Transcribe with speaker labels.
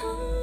Speaker 1: そ。